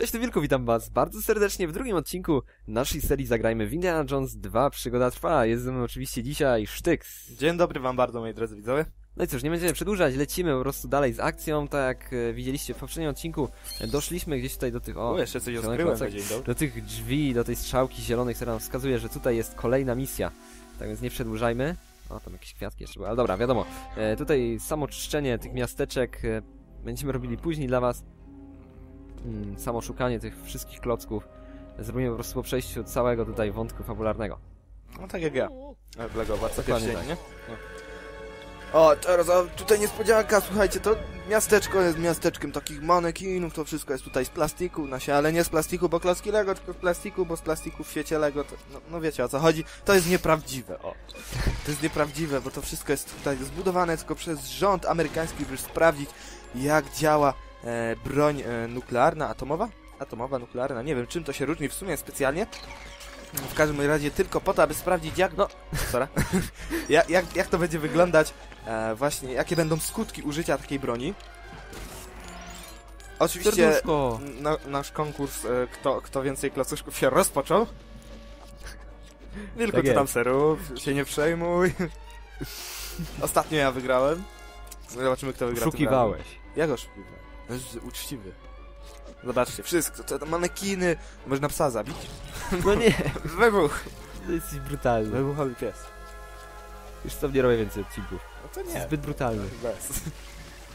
Cześć, tu Wilku, witam was bardzo serdecznie w drugim odcinku naszej serii Zagrajmy w Indiana Jones 2 Przygoda Trwa. Jest ze mną oczywiście dzisiaj Sztyks. Dzień dobry wam bardzo, moi drodzy widzowie. No i cóż, nie będziemy przedłużać, lecimy po prostu dalej z akcją. Tak jak e, widzieliście w poprzednim odcinku, e, doszliśmy gdzieś tutaj do tych... O, jeszcze coś odkryłem klocek. na dzień dobry. do tych drzwi, do tej strzałki zielonej, która nam wskazuje, że tutaj jest kolejna misja. Tak więc nie przedłużajmy. O, tam jakieś kwiatki jeszcze były, ale dobra, wiadomo. E, tutaj samo czyszczenie tych miasteczek e, będziemy robili później dla was. Mm, samo szukanie tych wszystkich klocków zrobimy po prostu po przejściu całego tutaj wątku fabularnego. No tak jak ja. Dokładnie Pierścieni, tak. nie? No. O, teraz o, tutaj niespodzianka, słuchajcie, to miasteczko jest miasteczkiem takich manekinów, to wszystko jest tutaj z plastiku, no się, ale nie z plastiku, bo klocki Lego, tylko z plastiku, bo z plastiku w świecie Lego, to, no, no wiecie o co chodzi, to jest nieprawdziwe, o. To jest nieprawdziwe, bo to wszystko jest tutaj zbudowane tylko przez rząd amerykański, żeby sprawdzić, jak działa e, broń e, nuklearna, atomowa? Atomowa, nuklearna, nie wiem czym to się różni w sumie specjalnie. W każdym razie tylko po to, aby sprawdzić jak, no, sorry, jak, jak, jak to będzie wyglądać, e, właśnie, jakie będą skutki użycia takiej broni. Oczywiście na, nasz konkurs, e, kto, kto więcej klocuszków się rozpoczął. Wilku, Tak ty tam serów, się nie przejmuj. Ostatnio ja wygrałem. Zobaczymy, kto wygra. Szukiwałeś. Jak oszukiwałem? To jest uczciwy. Zobaczcie, wszystko, to, to manekiny, można psa zabić. No nie, Wybuch! to jesteś brutalny. Wybuchowy pies. Już sam nie robię więcej odcinków. No to nie. zbyt brutalny. Bez.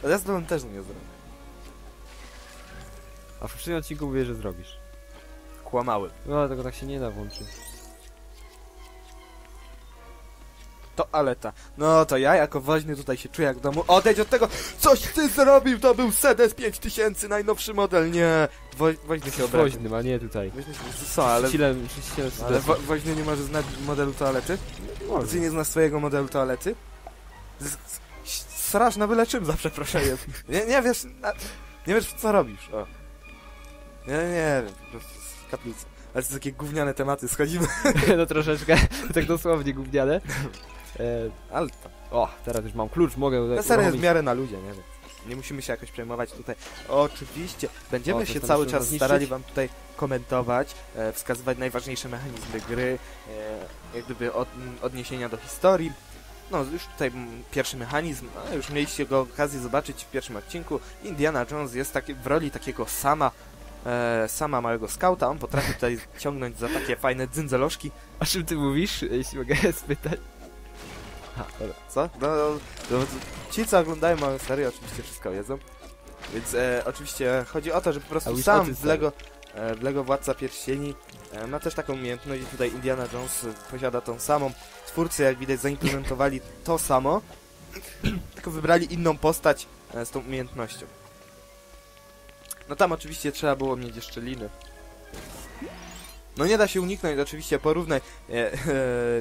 Ale ja z tobą też nie zrobię. A w poprzednim odcinku mówię, że zrobisz. Kłamałem. No, tego tak się nie da włączyć. Toaleta. No to ja jako woźny tutaj się czuję jak w domu. Odejdź od tego! Coś ty zrobił! To był Sedes 5000, najnowszy model. Nie! Wo woźny się obraził. Woźnym, a nie tutaj. Woźny się... Co, ale... Czyścicielem, czyścicielem Ale wo woźny nie może znać modelu toalety? Może. Ty nie znasz swojego modelu toalety? Z- Srasz na byle czym za przeproszeniem. Nie, nie wiesz... Na... Nie wiesz co robisz. O. Nie, nie wiem. Po prostu. Ale to takie gówniane tematy schodzimy. no troszeczkę, tak dosłownie gówniane. E, Ale to... o, teraz już mam klucz, mogę Na tutaj serio jest w miarę na ludzie, nie wiem. Nie musimy się jakoś przejmować tutaj. Oczywiście, będziemy O, się cały czas starali wam tutaj komentować, e, wskazywać najważniejsze mechanizmy gry, e, jak gdyby od, odniesienia do historii. No, już tutaj pierwszy mechanizm, no, już mieliście go okazję zobaczyć w pierwszym odcinku. Indiana Jones jest taki, w roli takiego sama, e, sama małego skauta. On potrafi tutaj ciągnąć za takie fajne dzynzelożki. A czym ty mówisz, jeśli mogę spytać? Dobra. Co? No, no, no, ci, co oglądają moją serię, oczywiście wszystko wiedzą. Więc e, oczywiście chodzi o to, że po prostu sam w Lego, e, w Lego Władca Pierścieni e, ma też taką umiejętność i tutaj Indiana Jones posiada tą samą. Twórcy, jak widać, zaimplementowali to samo, tylko wybrali inną postać e, z tą umiejętnością. No tam oczywiście trzeba było mieć jeszcze liny. No nie da się uniknąć oczywiście porównań e, e,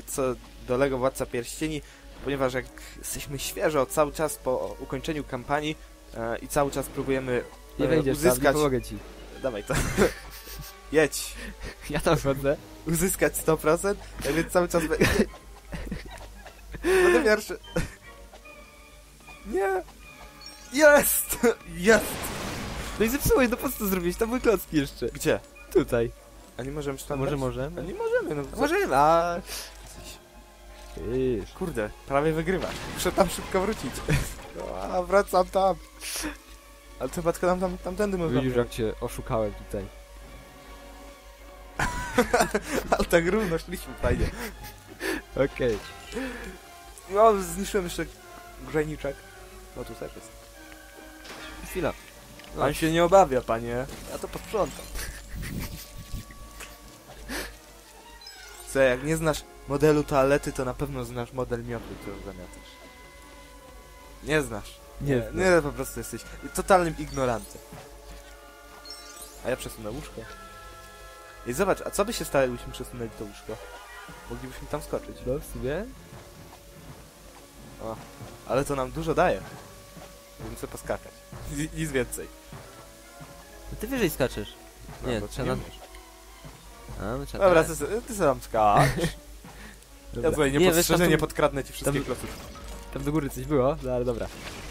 co do Lego Władca Pierścieni, ponieważ jak jesteśmy świeżo cały czas po ukończeniu kampanii e, i cały czas próbujemy Nie e, wejdziesz tam, nie uzyskać... pomogę ci. Dawaj to. Jedź. Ja tam chodzę. Uzyskać 100%, tak więc cały czas... Będę pierwszy. Nie. Jest! Jest! No i zepsułeś, no po co to zrobić? Tam były klocki jeszcze. Gdzie? Tutaj. A nie możemy tam może wejść? A możemy? nie możemy, no. Możemy, a... Iż. Kurde, prawie wygrywa. Muszę tam szybko wrócić. No, A, wracam tam. Ale to chyba tylko tam, tam, tamtędy można. Widzisz jak cię oszukałem tutaj. Ale tak równo szliśmy fajnie. Okej. No, zniszczyłem jeszcze grzejniczek. No tu też jest. Chwila. Pan się nie obawia, panie. Ja to posprzątam. Co, jak nie znasz modelu toalety, to na pewno znasz model miotły, którą zamiatasz. Nie znasz. Nie nie, nie, po prostu jesteś totalnym ignorantem. A ja przesunę łóżko. I zobacz, a co by się stało, jakbyśmy przesunęli to łóżko? Moglibyśmy tam skoczyć. No w sumie? Ale to nam dużo daje. Będziemy sobie poskakać. Nic- Nic więcej. No ty wyżej skaczesz. Nie, bo ty trzeba... umiesz. A, no Dobra, tak. ty, se- ty tam skacz. Dobra. Ja tutaj Nie, niepostrzeżenie wiesz, tam, podkradnę ci wszystkie tam- tam do góry coś było, no ale dobra.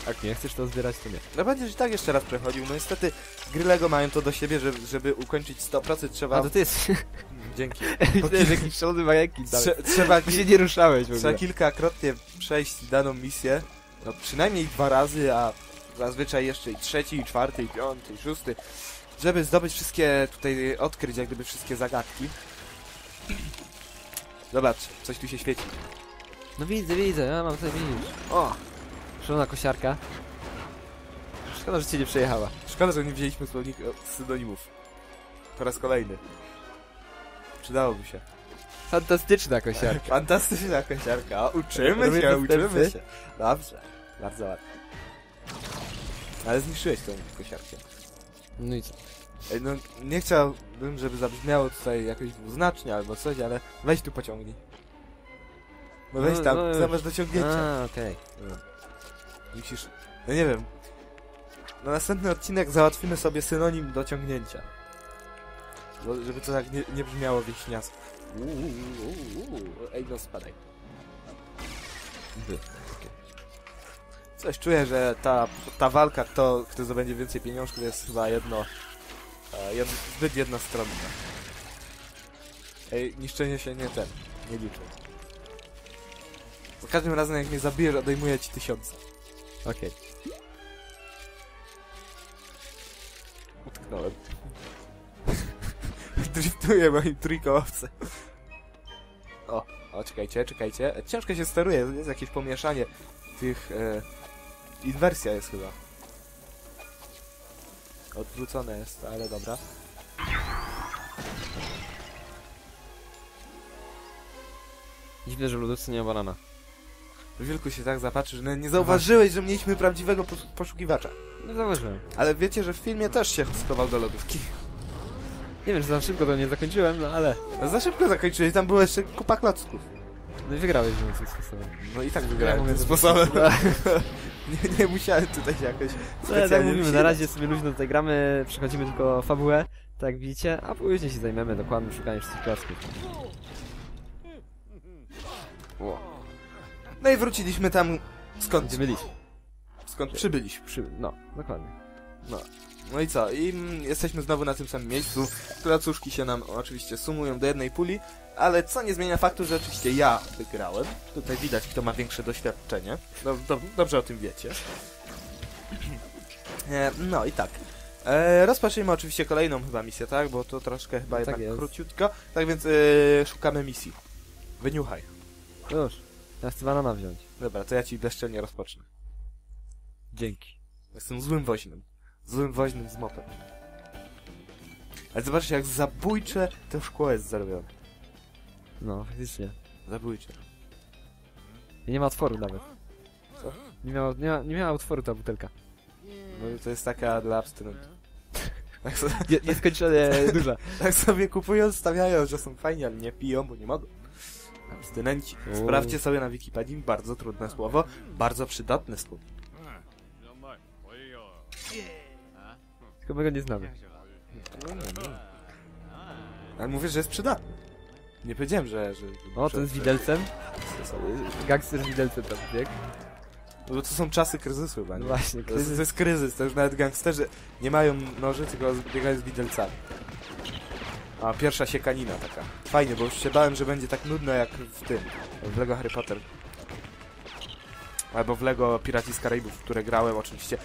Jak nie chcesz to zbierać, to nie. No będziesz i tak jeszcze raz przechodził. No niestety gry Lego mają to do siebie, że, żeby ukończyć 100% trzeba... A to ty jest... Dzięki. Myślałem, że jakiś szalony majekin tam. Trze trzeba, Ty się nie ruszałeś w ogóle. trzeba kilkakrotnie przejść daną misję. No przynajmniej dwa razy, a zazwyczaj jeszcze i trzeci, i czwarty, i piąty, i szósty. Żeby zdobyć wszystkie, tutaj odkryć jak gdyby wszystkie zagadki. Zobacz, coś tu się świeci. No widzę, widzę, ja mam tutaj widzisz. O! Szalona kosiarka. Szkoda, że cię nie przejechała. Szkoda, że nie wzięliśmy słownik synonimów. Po raz kolejny. Przydałoby się. Fantastyczna kosiarka. Fantastyczna kosiarka. Uczymy się, uczymy wstępy. się. Dobrze. Bardzo ładnie. Ale zniszczyłeś tą kosiarkę. No i co? Ej, no nie chciałbym, żeby zabrzmiało tutaj jakoś dwuznacznie albo coś, ale weź tu pociągnij. No weź No, tam, no już. zamiast dociągnięcia. A, okej. Musisz, no nie wiem. Na następny odcinek załatwimy sobie synonim dociągnięcia. Bo, żeby to tak nie, nie brzmiało wieśniasko. Uuu, uuu, uuu. Ej, no spadaj. Coś czuję, że ta, ta walka, kto, kto zdobędzie więcej pieniążków jest chyba jedno, e, jed, zbyt jednostronna. Ej, niszczenie się nie ten, nie liczy. Za każdym razem jak mnie zabijesz, odejmuję ci tysiące. Okej. Utknąłem. Driftuję moim trójkołowcem. O, o, czekajcie, czekajcie. Ciężko się steruje, jest jakieś pomieszanie tych... E, inwersja jest chyba. Odwrócone jest, ale dobra. Dziwne, że w lodówce nie ma banana. Wilku się tak zapatrzy, że nie zauważyłeś, że mieliśmy prawdziwego pos- poszukiwacza. No zauważyłem. Ale wiecie, że w filmie też się schował do lodówki. Nie wiem, że za szybko to nie zakończyłem, no ale... No za szybko zakończyłeś, tam było jeszcze kupa klocków. No i wygrałeś w tym sposobem. No i tak wygrałem tym sposobem. nie, nie musiałem tutaj jakoś No ale tak specjalnie mówimy, na razie sobie luźno tutaj gramy, przechodzimy tylko fabułę, tak jak widzicie, a później się zajmiemy dokładnym szukaniem wszystkich klocków. No i wróciliśmy tam skąd, Gdzie byliśmy? skąd przybyliśmy. Przy... No, dokładnie. No i co? I mm, jesteśmy znowu na tym samym miejscu. Placuszki się nam oczywiście sumują do jednej puli, ale co nie zmienia faktu, że oczywiście ja wygrałem. Tutaj widać, kto ma większe doświadczenie. Do, do, dobrze o tym wiecie. E, no i tak. E, rozpoczniemy oczywiście kolejną chyba misję, tak? Bo to troszkę chyba Tak jednak jest. króciutko. Tak więc e, szukamy misji. Wyniuchaj. Już, teraz chcę banana wziąć. Dobra, to ja ci bezczelnie rozpocznę. Dzięki. Jestem złym woźnym. Złym woźnym z mopem. Ale zobaczcie, jak zabójcze to szkło jest zrobione. No, faktycznie. Zabójcze. I nie ma otworu nawet. Co? Nie miała, nie, ma, nie miała otworu ta butelka. No i to jest taka dla abstynentów. Tak, so, Nie, nieskończenie duża. tak sobie kupują, stawiają, że są fajni, ale nie piją, bo nie mogą. Abstynenci. Sprawdźcie sobie na Wikipedii, bardzo trudne słowo, bardzo przydatne słowo. Tylko my go nie znamy. Ale mówię, że jest przydatne. Nie powiedziałem, że... że O, ten z widelcem. Gangster z widelcem tam bieg. No bo to są czasy kryzysu chyba, No nie? właśnie, To jest, to kryzys. jest kryzys, to już nawet gangsterzy nie mają noży, tylko biegają z widelcami. A pierwsza siekanina taka. Fajnie, bo już się bałem, że będzie tak nudno jak w tym, w Lego Harry Potter. Albo w Lego Piraci z Karaibów, w które grałem oczywiście.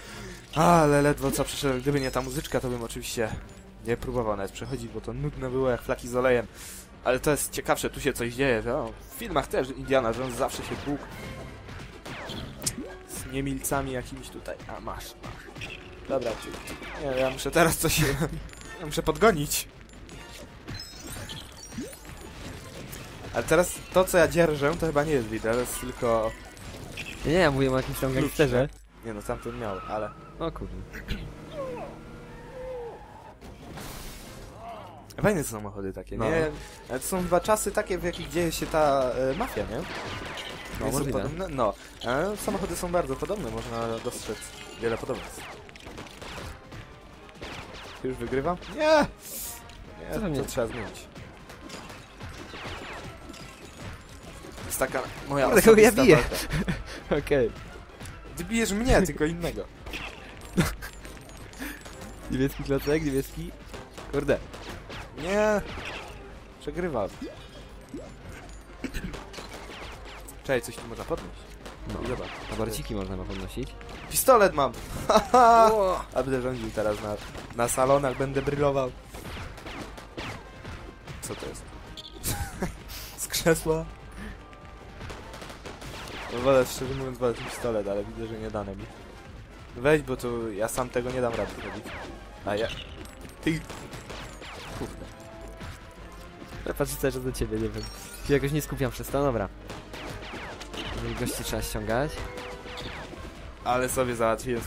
Ale ledwo co przeszedłem, gdyby nie ta muzyczka, to bym oczywiście nie próbował nawet przechodzić, bo to nudne było jak flaki z olejem. Ale to jest ciekawsze, tu się coś dzieje. No, w filmach też Indiana Jones zawsze się tłukł. Z niemilcami jakimiś tutaj. A, masz, masz. Dobra, ty. Nie, ja muszę teraz coś... ja muszę podgonić. Ale teraz to, co ja dzierżę, to chyba nie jest wideo, to jest tylko... Nie, ja mówię o jakimś tam gangsterze. Nie no, tamten miał, ale... O kurde. Fajne są samochody takie, No. nie? Ale to są chyba czasy takie, w jakich dzieje się ta e, mafia, nie? No, Więc możliwe. podobne, no. A samochody są bardzo podobne, można dostrzec wiele podobieństw. Już wygrywam? Nie! Nie, Co to nie? trzeba zmienić. To jest taka moja Kurde, kogo ja biję? Okej. Ty bijesz mnie, tylko innego. Niebieski klocek, niebieski. Kurde. Nie! Przegrywam. Czekaj, coś tu można podnieść. No. I zobacz. Taborciki można ma podnosić. Pistolet mam! Haha! A będę rządził teraz na, na salonach, będę brylował. Co to jest? Z krzesła? No wolę, szczerze mówiąc, wolę ten pistolet, ale widzę, że nie dane mi. Weź, bo tu ja sam tego nie dam rady zrobić. A ja... Ty... patrzę cały czas do ciebie, nie wiem. Się jakoś nie skupiam przez to, dobra. Gości trzeba ściągać. Ale sobie załatwiłem z.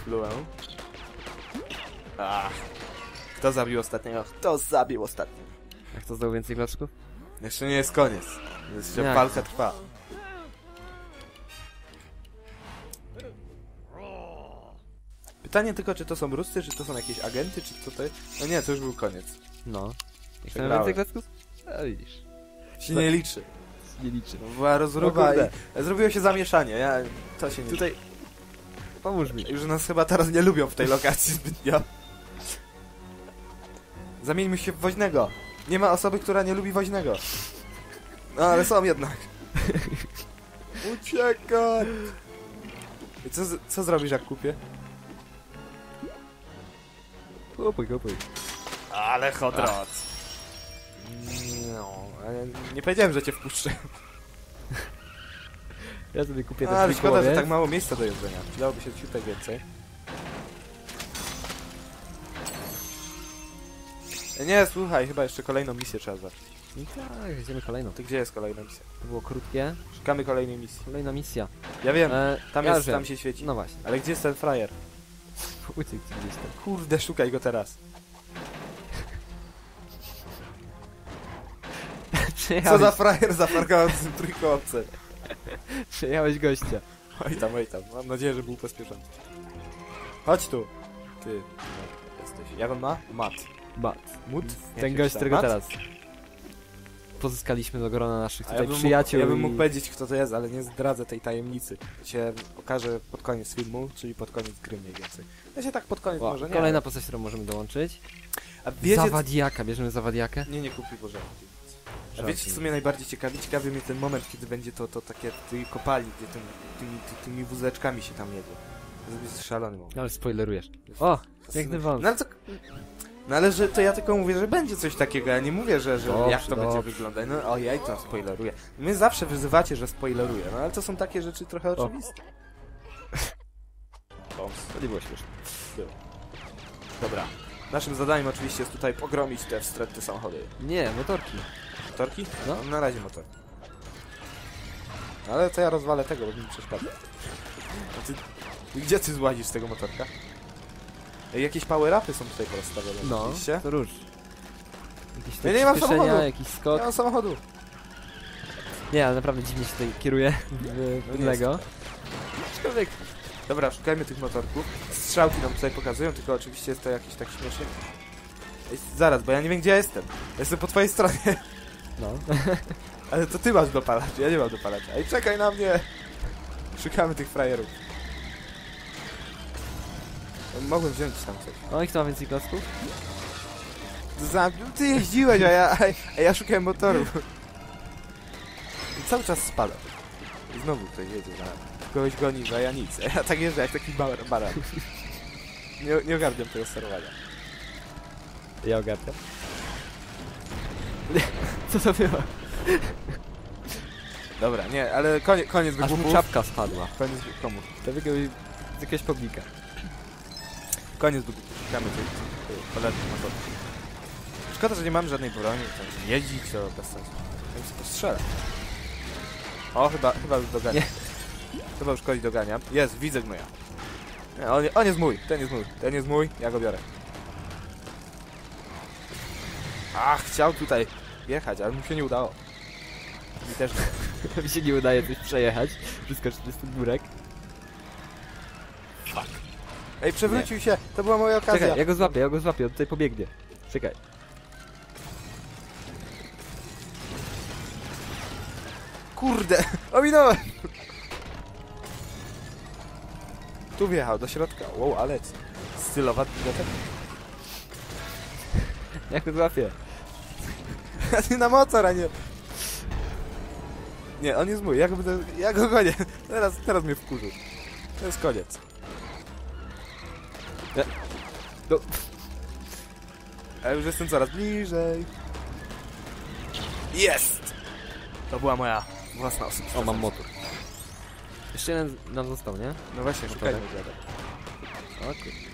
Ach. Kto zabił ostatniego? Kto zabił ostatniego? A kto zdał więcej kloczków? Jeszcze nie jest koniec. Jeszcze Jak? walka trwa. Pytanie tylko, czy to są Ruscy, czy to są jakieś agenty, czy co to jest? No nie, to już był koniec. No. Jak Przegrałem. więcej klocków? A widzisz. Się nie liczy. Nie liczy. No, była rozruba O kurde. i zrobiło się zamieszanie. Ja, to się nie Tutaj... Pomóż mi. Już nas chyba teraz nie lubią w tej lokacji zbytnio. Zamieńmy się w woźnego. Nie ma osoby, która nie lubi woźnego. No ale są jednak. Uciekaj! I co, co zrobisz jak kupię? Kupuj, kupuj. Ale. No, ale nie powiedziałem, że cię wpuszczę. Ja sobie kupię ten Ale szkoda, że tak mało miejsca do jedzenia. Przydałoby się ciutek więcej. E, Nie, słuchaj, chyba jeszcze kolejną misję trzeba zacząć. I tak, idziemy kolejną. To gdzie jest kolejna misja? To było krótkie. Szukamy kolejnej misji. Kolejna misja. Ja wiem, E, tam, ja jest, wiem. tam się świeci. No właśnie. Ale gdzie jest ten frajer? Uciekł ci gdzieś tam. Kurde, szukaj go teraz. Co Przejechałeś, za frajer zaparkował z tym trójkątce? przejechałeś gościa. Oj tam, oj tam. Mam nadzieję, że był ubezpieczony. Chodź tu. Ty. No, jesteś. Jak on ma? Mat. Bat. Mut? Jak Ten gość, którego Mat? teraz pozyskaliśmy do grona naszych A tutaj ja bym, przyjaciół. mógł, ja bym mógł i- powiedzieć, kto to jest, ale nie zdradzę tej tajemnicy. To się okaże pod koniec filmu, czyli pod koniec gry mniej więcej. Ja się tak pod koniec O, może nie. kolejna postać, którą możemy dołączyć. A wiecie, co- Zawadiaka, bierzemy Zawadiakę. Nie, nie kupi Boże. A wiecie, co mnie najbardziej ciekawi? Ciekawi mnie ten moment, kiedy będzie to, to takie w tej kopalni, gdzie tym, tymi, ty, tymi wózeczkami się tam jedzie. To jest szalony moment. Ale spoilerujesz. O, piękny wąs. No ale, to, no ale że to ja tylko mówię, że będzie coś takiego, ja nie mówię, że, że Dobrze, jak to będzie dobrze. wyglądać. No ojej, to spoileruję. Mnie zawsze wyzywacie, że spoileruję, no ale to są takie rzeczy trochę O. oczywiste. O, To nie było śmieszne. dobra. Naszym zadaniem oczywiście jest tutaj pogromić te wstrętne samochody. Nie, motorki. Motorki? No. Na razie motor. Ale to ja rozwalę tego, bo mi przeszkadza. A ty, gdzie ty złazisz z tego motorka? Ej, jakieś power-upy są tutaj porozstawione. No, Widzieliście? to róż. Jakieś Ja nie mam przyspieszenia, samochodu. jakiś Nie skok. mam samochodu. Nie, ale naprawdę dziwnie się tutaj kieruje w, No nie Lego. jest Człowiek. Dobra, szukajmy tych motorków. Strzałki nam tutaj pokazują, tylko oczywiście jest to jakiś tak śmieszny. Ej, zaraz, bo ja nie wiem gdzie ja jestem. Ja Jestem po twojej stronie, No. ale to ty masz dopalacz, ja nie mam dopalacza. Ej, czekaj na mnie! Szukamy tych frajerów. Mogłem wziąć tam coś. O, i kto ma więcej klocków? Zabił, ty jeździłeś, a ja, a ja szukałem motoru. I cały czas spadam. I znowu ktoś jedzie nami. Kogoś goni, a ja nic. Ja tak jeżdżę jak taki bar baran. Nie, nie ogarniam tego sterowania. Ja ogarniam. Co to było? Dobra, nie, ale koniec, koniec Aż mu wygłupów. czapka spadła. Koniec komu? To wygląda z jakiegoś pobnika. Koniec wygłupów. Tych cholernych motorów. Szkoda, że nie mamy żadnej broni. To jeździć to bez sensu. Więc postrzelę. O, chyba, chyba już doganiam. Chyba już kogoś doganiam. Jest, widzę gnoja. Nie, on, on jest mój, ten jest mój, ten jest mój, ja go biorę. Ach, chciał tutaj jechać, ale mu się nie udało. Mi też nie. Mi się nie udaje coś przejechać. Przez ten górek. Ej, przewrócił się, to była moja okazja. Czekaj, ja go złapię, ja go złapię, on tutaj pobiegnie. Czekaj. Kurde, ominąłem! Tu wjechał, do środka. Wow, ale stylowa biblioteka. Jak go złapię? nie na motor, a nie... Nie, on jest mój, ja go, będę, ja go gonię. Teraz, teraz mnie wkurzył. To jest koniec. Nie. No. A już jestem coraz bliżej. Jest! To była moja własna osoba. O, mam motor. Jeszcze jeden nam został, nie? No właśnie, szukajmy dziadek. Okej. Ja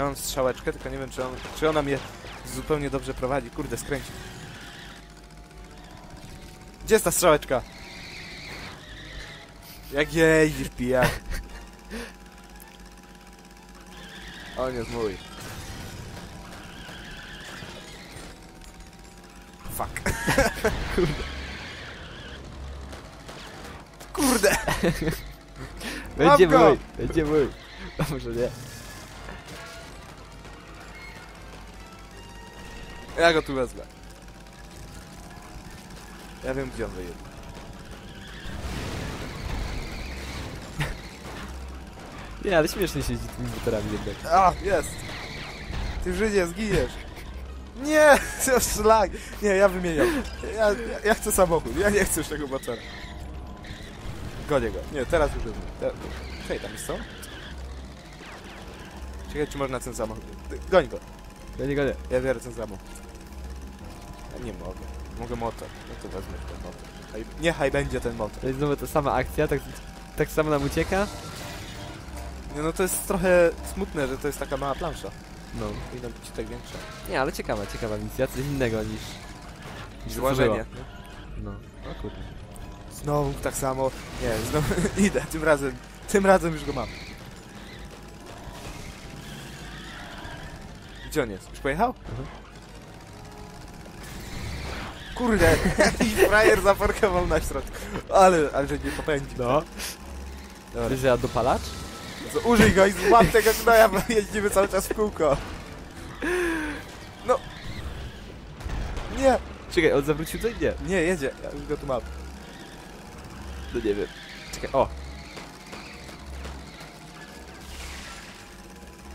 mam strzałeczkę, tylko nie wiem, czy, on, czy ona mnie zupełnie dobrze prowadzi. Kurde, skręci. Gdzie jest ta strzałeczka? Jak jeździsz, pijak. On jest mój. Fuck. Kurde. Będzie go! mój, będzie mój. Może nie? Ja go tu wezmę. Ja wiem, gdzie on wyjedzie. Nie, ale śmiesznie się jeździ tymi motorami jednak. A, jest! Ty Żydzie, zginiesz! Nie! To szlak! Nie, ja wymieniam. Ja, ja, ja chcę samochód, ja nie chcę już tego motora. Gonię go. Nie, teraz już jest mój. Te- Hej, tam jest co? Czekaj, czy można ten samochód... Goń go. Ja nie. Ja biorę ten samochód. Ja nie mogę. Mogę motor. No to wezmę ten motor. Hej, niechaj będzie ten motor. To jest znowu ta sama akcja, tak, tak samo nam ucieka. Nie, no to jest trochę smutne, że to jest taka mała plansza. No. Powinna być tak większa. Nie, ale ciekawa, ciekawa misja, coś innego niż... niż Złożenie. No. O kurde. Znowu tak samo. Nie, znowu idę, tym razem. Tym razem już go mam. Gdzie on jest? Już pojechał? Mhm. Kurde, jakiś frajer zaparkował na środku. Ale, ale że nie popędzi. No. Dobra. Że ja dopalacz? To użyj go i złap tego gnoja, bo jeździmy cały czas w kółko. No. Nie, Czekaj, on zawrócił coś? Nie. nie, jedzie. Ja już go tu mam. No nie wiem. Czekaj, o.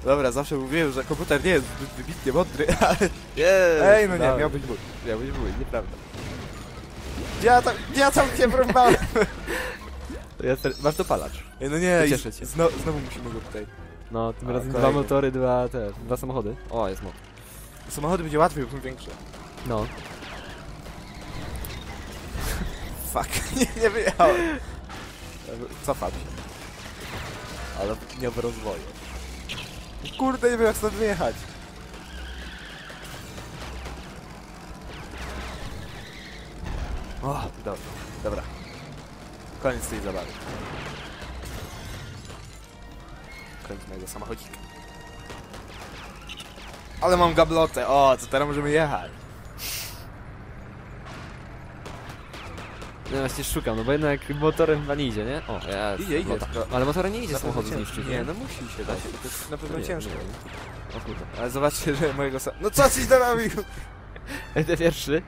Dobra, zawsze mówiłem, że komputer nie jest zbyt wybitnie mądry, ale... Jest! Ej, no nie, miał być mój. Miał być mój, nieprawda. Ja tam, ja tam się? To ser- Masz dopalacz. Ej, no nie, Cieszę się. Zno, znowu musimy go tutaj. No, tym A, razem dwa kolejny. motory, dwa te, dwa samochody. O, jest motor. Samochody będzie łatwiej, bo są większe. No. Fuck, nie, nie wyjechałem. Cofam się. Ale nie w rozwoju. Kurde, nie wiem jak stąd wyjechać. O, dobra, dobra. Koniec tej zabawy. Koniec mojego samochodzika. Ale mam gablotę, o, co teraz możemy jechać? No właśnie szukam, no bo jednak motorem chyba nie idzie, nie? O, ja Idzie, idzie, tylko- Ale motorem nie idzie Na pewno ciężko. zniszczyć, Nie, no musi się, da się. To jest na pewno Nie, ciężko. O kurde. Ale zobaczcie, że mojego sa... No co ci dorobił? Ej, ten pierwszy.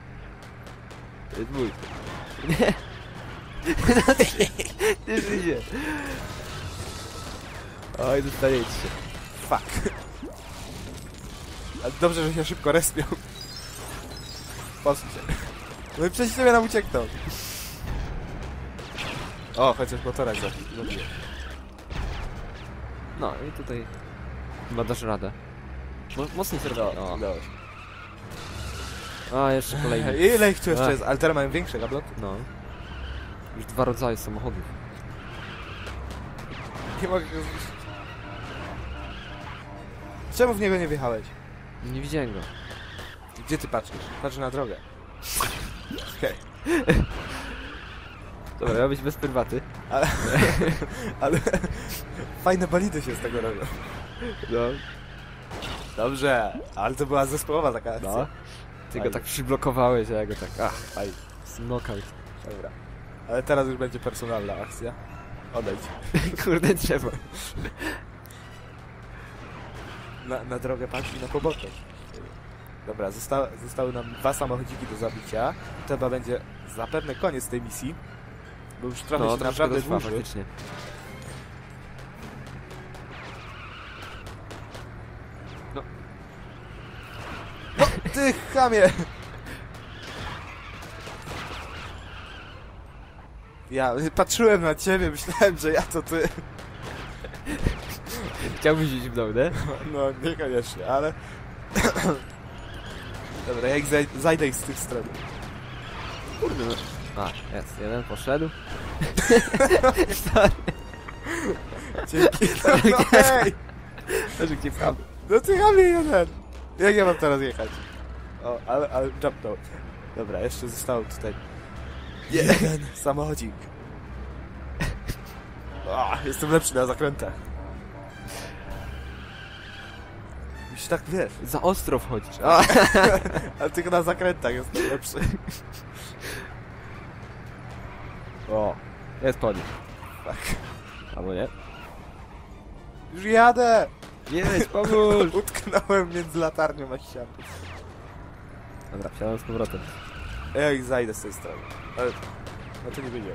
To jest mój. Nie. No ty, ty żyje. Oj, dostajecie się. Fuck. Ale dobrze, że się szybko respią. Się. No i przecież ciebie nam ucieknął. O, chociaż motorek zabi- zabiję. No i tutaj chyba dasz radę. Mo mocniej serwer. O, Udało się. a jeszcze kolejny. Ile ich tu jeszcze jest? Ale teraz mają większe gabloty. No. Już dwa rodzaje samochodów. Nie mogę go zniszczyć. Czemu w niego nie wjechałeś? Nie widziałem go. Gdzie ty patrzysz? Patrz na drogę. Okej. Dobra, miał być bez prywaty. Ale, ale fajne bolidy się z tego robią. No. Dobrze, ale to była zespołowa taka akcja. No. Ty go Fajnie. tak przyblokowałeś, a ja go tak, ach, Fajnie. knockout. Dobra. Ale teraz już będzie personalna akcja. Odejdź. Kurde, trzeba. Na, na drogę patrz i na pobocze. Dobra, zosta zostały nam dwa samochodziki do zabicia. To chyba będzie zapewne koniec tej misji. Bo już trochę No, się naprawdę dłuży. faktycznie. No. No, ty chamie! Ja patrzyłem na ciebie, myślałem, że ja to ty. Chciałbyś iść w dół, nie? No, niekoniecznie, ale... Dobra, jak zaj zajdę ich z tych stron. Kurde, no. A, jest, jeden poszedł. Sorry, Dzięki. No, hej! że gdzie wpadł. No ty chamie jeden! Jak ja mam teraz jechać? O, ale, ale jumpnął. Dobra, jeszcze został tutaj jeden samochodzik. O, jestem lepszy na zakrętach. Już tak wiesz. Za ostro wchodzisz. A, ale tylko na zakrętach jestem lepszy. O, jest po nim. Tak. Albo nie? Już jadę! Jedź, pomóż! Utknąłem między latarnią a ścianą. Dobra, wsiadam z powrotem. Ej, zajdę z tej strony. Ale... No to nie będzie.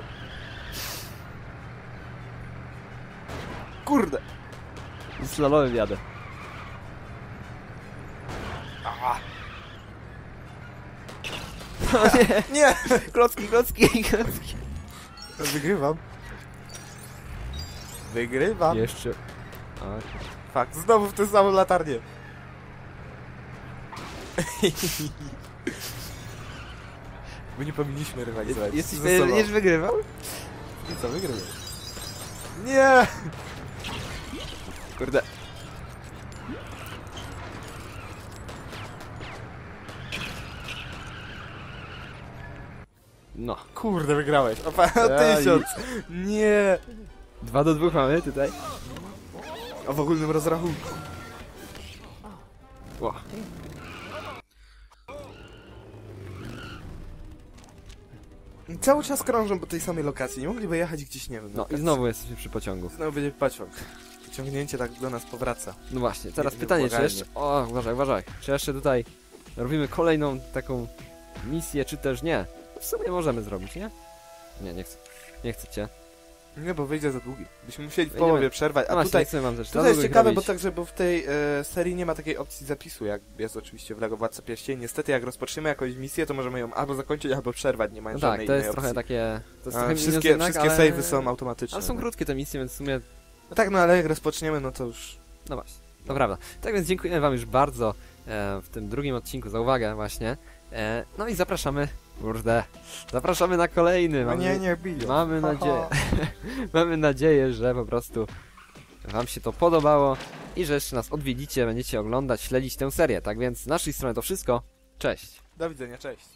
Kurde! Z slalomem jadę. A, O nie! nie! Klocki, klocki, klocki. Wygrywam. Wygrywam. Jeszcze. A, Fakt, znowu w tę samą latarnię. My nie powinniśmy rywalizować jesteś ze sobą. będziesz wygrywał? I co, wygrywam. Nie! Kurde. No. Kurde, wygrałeś. O, pa- Ja tysiąc! Nie! Dwa do dwóch mamy tutaj. A w ogólnym rozrachunku. Ło. Cały czas krążą po tej samej lokacji. Nie mogliby jechać gdzieś, nie wiem. No i lokacji. znowu jesteśmy przy pociągu. Znowu będzie pociąg. Pociągnięcie tak do nas powraca. No właśnie, teraz Nie- pytanie, czy jeszcze... O, uważaj, uważaj. Czy jeszcze tutaj robimy kolejną taką misję, czy też nie? W sumie możemy zrobić, nie? Nie, nie chcę. Nie chcecie. Nie, bo wyjdzie za długi. Byśmy musieli w połowie przerwać. No A właśnie, tutaj, chcę wam za tutaj jest ciekawe, bo także, bo w tej e, serii nie ma takiej opcji zapisu, jak jest oczywiście w LEGO Władca Pierścieni. Niestety, jak rozpoczniemy jakąś misję, to możemy ją albo zakończyć, albo przerwać, nie No mając tak, żadnej to jest innej trochę opcji. takie... To jest A, trochę wszystkie wszystkie ale... save'y są automatyczne. Ale są no. krótkie te misje, więc w sumie... No tak, no ale jak rozpoczniemy, no to już... No właśnie, to prawda. Tak więc dziękuję wam już bardzo e, w tym drugim odcinku za uwagę właśnie. E, no i zapraszamy... Kurde. Zapraszamy na kolejny. No Mamy- nie, nie biją. Mamy nadzieję, mamy nadzieję, że po prostu Wam się to podobało i że jeszcze nas odwiedzicie, będziecie oglądać, śledzić tę serię. Tak więc z naszej strony to wszystko. Cześć! Do widzenia, cześć.